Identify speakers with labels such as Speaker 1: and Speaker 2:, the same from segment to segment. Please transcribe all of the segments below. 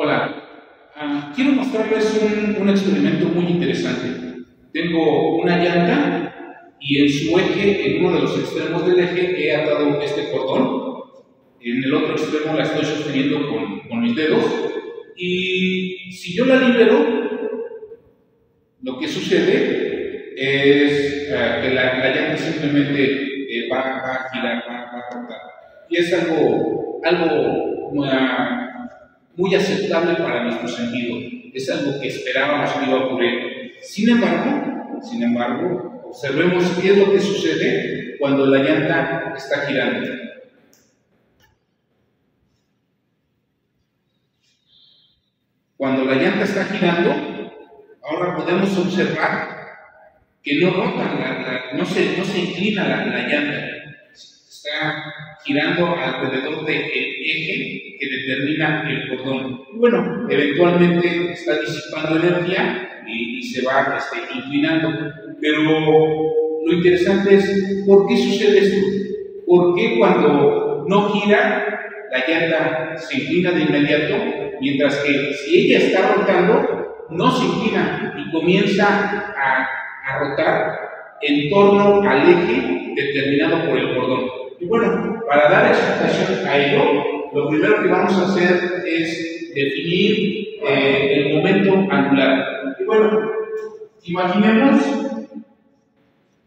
Speaker 1: Hola, Ah, quiero mostrarles un, experimento muy interesante. Tengo una llanta y en su eje, en uno de los extremos del eje, he atado este cordón. En el otro extremo la estoy sosteniendo con, mis dedos. Y si yo la libero, lo que sucede es eh, que la, la, llanta simplemente eh, va, a girar, va, va, a rotar. Y es algo, algo muy, muy aceptable para nuestro sentido. Es algo que esperábamos que iba a ocurrir. Sin embargo, sin embargo, observemos qué es lo que sucede cuando la llanta está girando. Cuando la llanta está girando, ahora podemos observar que no rota, no, se, no se inclina la llanta, está girando alrededor del eje que determina el cordón. Bueno, eventualmente está disipando energía y, se va este, inclinando. Pero lo interesante es, ¿por qué sucede esto? ¿Por qué cuando no gira, la llanta se inclina de inmediato, mientras que si ella está rotando, no se inclina y comienza a rotar en torno al eje determinado por el cordón? Y bueno, para dar explicación a ello, lo primero que vamos a hacer es definir eh, el momento angular. Y bueno, imaginemos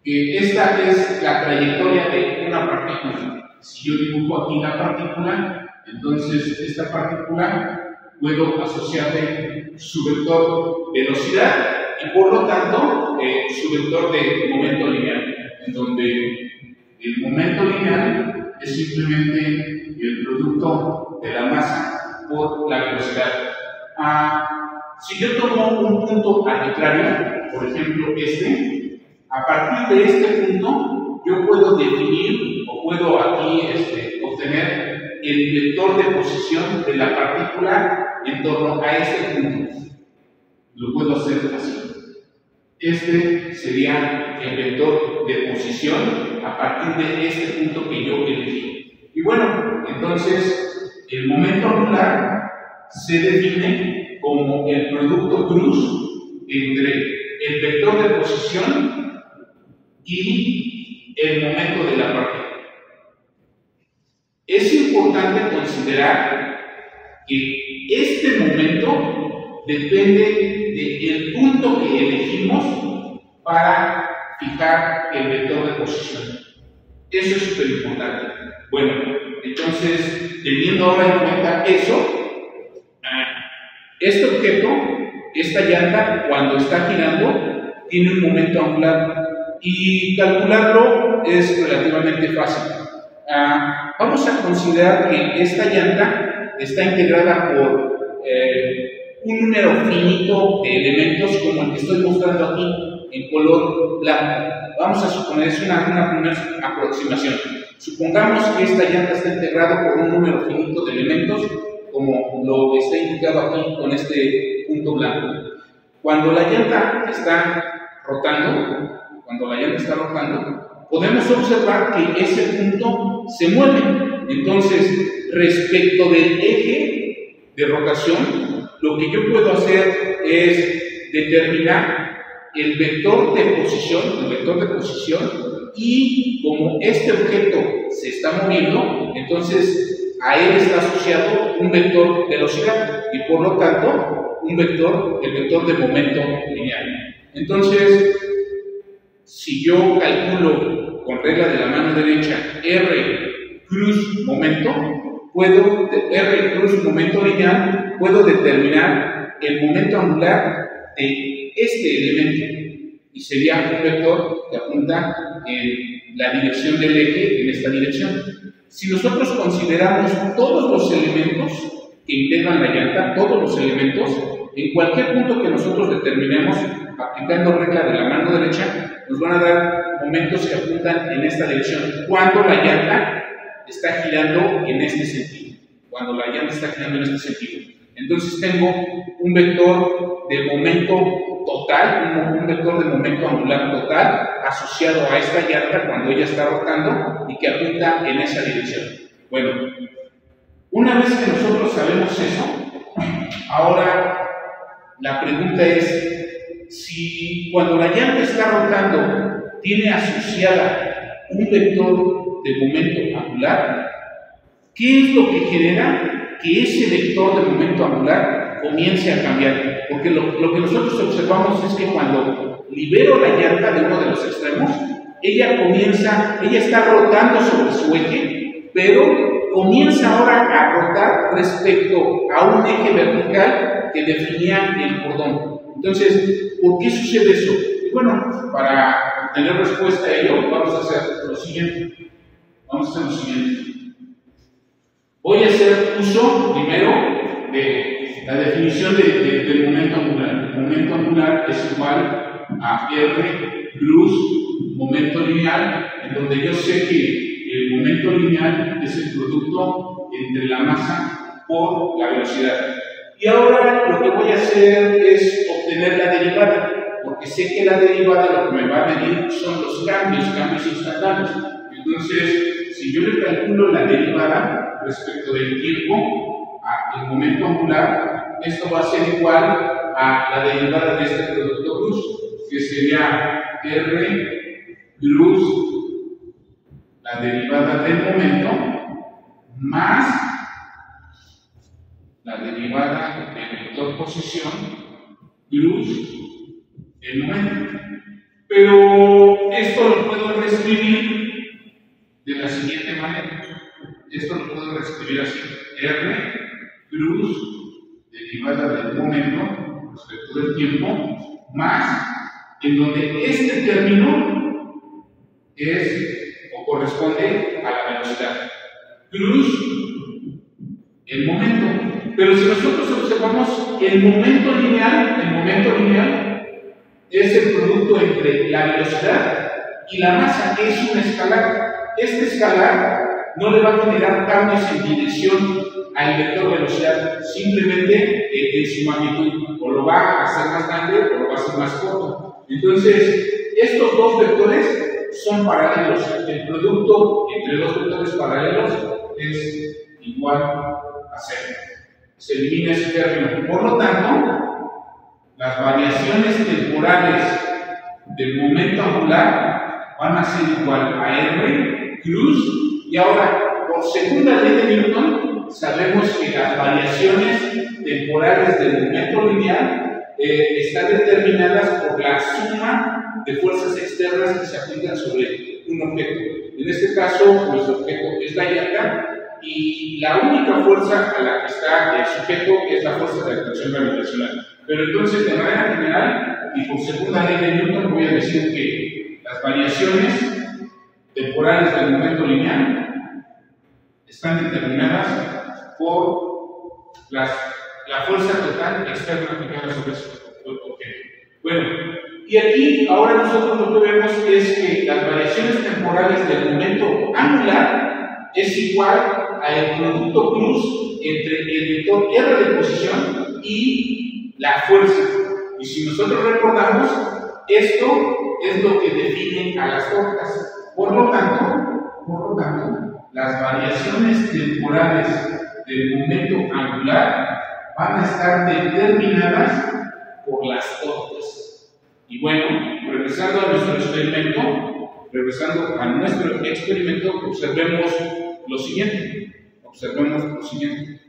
Speaker 1: que esta es la trayectoria de una partícula. Si yo dibujo aquí la partícula, entonces esta partícula puedo asociarle su vector velocidad y por lo tanto eh, su vector de momento lineal, en donde el momento lineal es simplemente el producto de la masa por la velocidad. Ah, si yo tomo un punto arbitrario, por ejemplo este, a partir de este punto yo puedo definir o puedo aquí este, obtener el vector de posición de la partícula en torno a este punto. Lo puedo hacer así. Este sería el vector de posición a partir de este punto que yo elegí. Y bueno, entonces el momento angular se define como el producto cruz entre el vector de posición y el momento de la partícula. Es importante considerar que este momento depende del punto que elegimos para fijar el vector de posición. Eso es súper importante. Bueno, entonces, teniendo ahora en cuenta eso, este objeto, esta llanta, cuando está girando, tiene un momento angular y calcularlo es relativamente fácil. Uh, vamos a considerar que esta llanta está integrada por eh, un número finito de elementos como el que estoy mostrando aquí en color blanco. Vamos a suponer, es una, una primera aproximación. Supongamos que esta llanta está integrada por un número finito de elementos, como lo está indicado aquí con este punto blanco. Cuando la llanta está rotando, cuando la llanta está rotando, podemos observar que ese punto se mueve. Entonces, respecto del eje de rotación, lo que yo puedo hacer es determinar el vector de posición, el vector de posición, y como este objeto se está moviendo, entonces a él está asociado un vector velocidad y por lo tanto un vector, el vector de momento lineal. Entonces, si yo calculo con regla de la mano derecha R cruz momento, puedo, R cruz momento lineal, puedo determinar el momento angular de este elemento y sería un vector que apunta en la dirección del eje en esta dirección. Si nosotros consideramos todos los elementos que integran la llanta, todos los elementos, en cualquier punto que nosotros determinemos, aplicando regla de la mano derecha, nos van a dar momentos que apuntan en esta dirección. Cuando la llanta está girando en este sentido. Cuando la llanta está girando en este sentido. Entonces tengo un vector de momento total, un, vector de momento angular total asociado a esta llanta cuando ella está rotando y que apunta en esa dirección. Bueno, una vez que nosotros sabemos eso, Ahora, la pregunta es, si cuando la llanta está rotando tiene asociada un vector de momento angular, ¿qué es lo que genera que ese vector de momento angular comience a cambiar? Porque lo, lo que nosotros observamos es que cuando libero la llanta de uno de los extremos, ella comienza, ella está rotando sobre su eje, pero comienza ahora a rotar respecto a un eje vertical que definía el cordón. Entonces, ¿por qué sucede eso? Y bueno, para obtener respuesta a ello, vamos a hacer lo siguiente. Vamos a hacer lo siguiente. Voy a hacer uso primero de la definición de, del momento angular. El momento angular es igual a R plus momento lineal, en donde yo sé que el momento lineal es el producto entre la masa por la velocidad. Y ahora lo que voy a hacer es obtener la derivada, porque sé que la derivada lo que me va a medir son los cambios, cambios instantáneos. Entonces, si yo le calculo la derivada respecto del tiempo al momento angular, esto va a ser igual a la derivada de este producto cruz, que sería R luz, la derivada del momento, más la derivada del vector posición, luz, el momento. Pero esto lo puedo reescribir de la siguiente manera. Reescribir así. R, luz, derivada del momento respecto del tiempo, más en donde este término es o corresponde a la velocidad. Cruz, el momento. Pero si nosotros observamos el momento lineal, el momento lineal es el producto entre la velocidad y la masa, que es un escalar. Este escalar no le va a generar cambios en dirección al vector velocidad, simplemente en su magnitud. O lo va a hacer más grande o lo va a hacer más corto. Entonces, estos dos vectores son paralelos. El producto entre dos vectores paralelos es igual a cero. Se elimina ese término. Por lo tanto, las variaciones temporales del momento angular van a ser igual a R cruz. Y ahora, por segunda ley de Newton, sabemos que las variaciones temporales del momento lineal eh, están determinadas por la suma de fuerzas externas que se aplican sobre un objeto. En este caso, nuestro objeto es la llanta y la única fuerza a la que está el sujeto es la fuerza de atracción gravitacional. Pero entonces, de manera general, y por segunda ley de Newton, voy a decir que las variaciones temporales del momento lineal están determinadas por la fuerza total externa aplicada sobre ese objeto. Bueno, y aquí ahora nosotros lo que vemos es que las variaciones temporales del momento angular es igual al producto cruz entre el vector R de posición y la fuerza. Y si nosotros recordamos, esto es lo que define a las tortas. Por lo tanto, por lo tanto, las variaciones temporales del momento angular van a estar determinadas por las tortas. Y bueno, regresando a nuestro experimento, regresando a nuestro experimento, observemos lo siguiente. Observemos lo siguiente.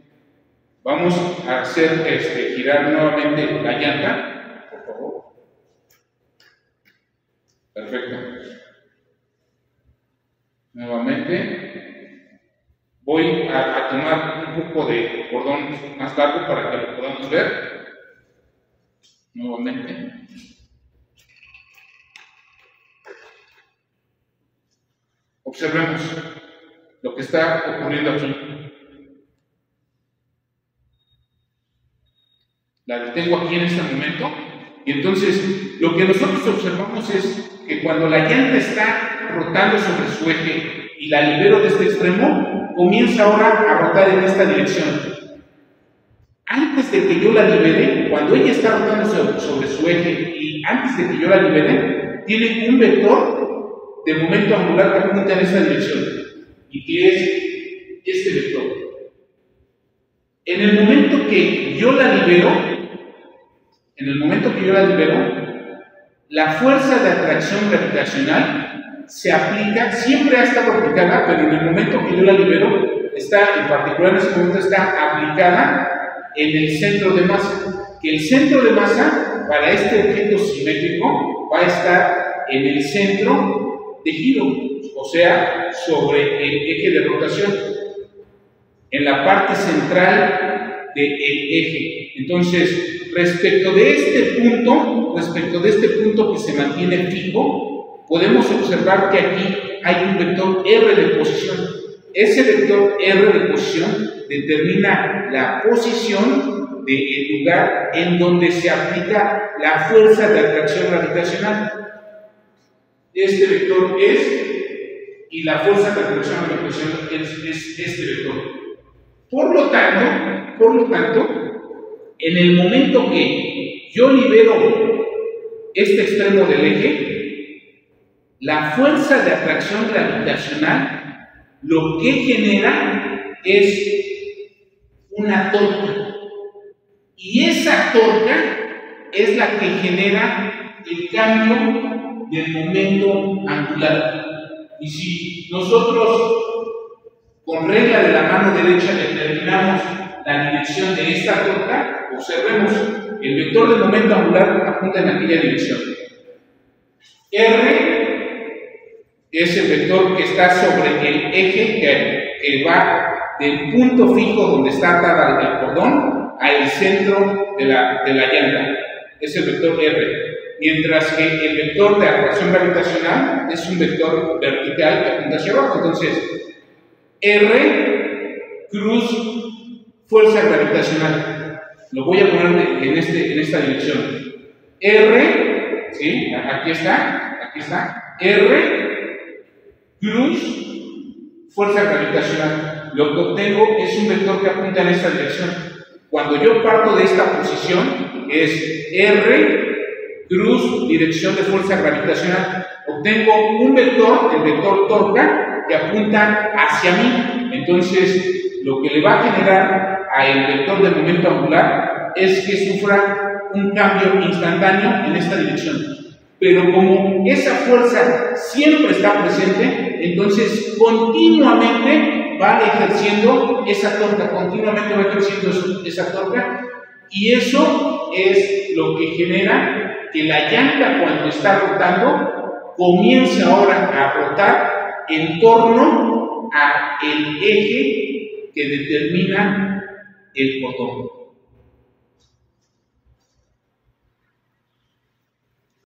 Speaker 1: Vamos a hacer este, girar nuevamente la llanta, por favor. Perfecto. Nuevamente. Voy a, tomar un poco de cordón más largo para que lo podamos ver. Nuevamente. Observemos lo que está ocurriendo aquí. La detengo aquí en este momento. Y entonces lo que nosotros observamos es que cuando la llanta está rotando sobre su eje y la libero de este extremo, comienza ahora a rotar en esta dirección. Antes de que yo la libere, cuando ella está rotando sobre, su eje y antes de que yo la libere, tiene un vector de momento angular que apunta en esta dirección y que es este vector. En el momento que yo la libero, en el momento que yo la libero, la fuerza de atracción gravitacional se aplica, siempre ha estado aplicada, pero en el momento que yo la libero, está, en particular en ese momento, está aplicada en el centro de masa. Que el centro de masa, para este objeto simétrico, va a estar en el centro de giro, o sea, sobre el eje de rotación, en la parte central del eje. Entonces, respecto de este punto, respecto de este punto que se mantiene fijo, podemos observar que aquí hay un vector R de posición. Ese vector R de posición determina la posición del lugar en donde se aplica la fuerza de atracción gravitacional. Este vector es, y la fuerza de atracción presión es, es este vector. Por lo tanto, por lo tanto, en el momento que yo libero este extremo del eje, la fuerza de atracción gravitacional lo que genera es una torca. Y esa torca es la que genera el cambio del momento angular. Y si nosotros con regla de la mano derecha determinamos la dirección de esta torta, observemos, el vector del momento angular apunta en aquella dirección. R es el vector que está sobre el eje que, va del punto fijo donde está atada el cordón al centro de la, de la llanta. Es el vector R mientras que el vector de atracción gravitacional es un vector vertical que apunta hacia abajo. Entonces, R cruz fuerza gravitacional. Lo voy a poner en, este, en esta dirección. R, ¿sí? Aquí está, aquí está. R cruz fuerza gravitacional. Lo que obtengo es un vector que apunta en esta dirección. Cuando yo parto de esta posición, es R cruz, dirección de fuerza gravitacional, obtengo un vector, el vector torca, que apunta hacia mí. Entonces, lo que le va a generar al vector de momento angular es que sufra un cambio instantáneo en esta dirección. Pero como esa fuerza siempre está presente, entonces continuamente va ejerciendo esa torca, continuamente va ejerciendo esa torca, y eso es lo que genera que la llanta cuando está rotando comience ahora a rotar en torno a el eje que determina el motor.